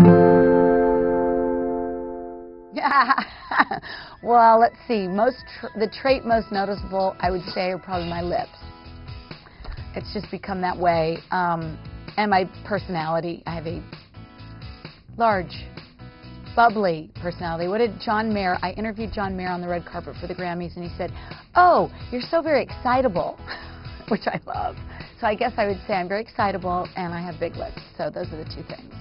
well, let's see. Most the trait most noticeable, I would say, are probably my lips. It's just become that way, um, and my personality. I have a large, bubbly personality. What did John Mayer? I interviewed John Mayer on the red carpet for the Grammys, and he said, "Oh, you're so very excitable," which I love. So I guess I would say I'm very excitable and I have big lips. So those are the two things.